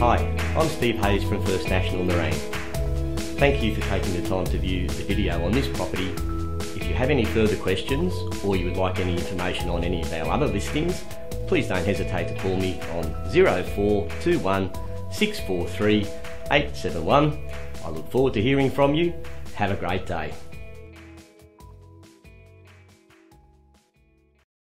Hi, I'm Steve Hayes from First National Nerang. Thank you for taking the time to view the video on this property. If you have any further questions or you would like any information on any of our other listings, please don't hesitate to call me on 0421 643 871. I look forward to hearing from you. Have a great day.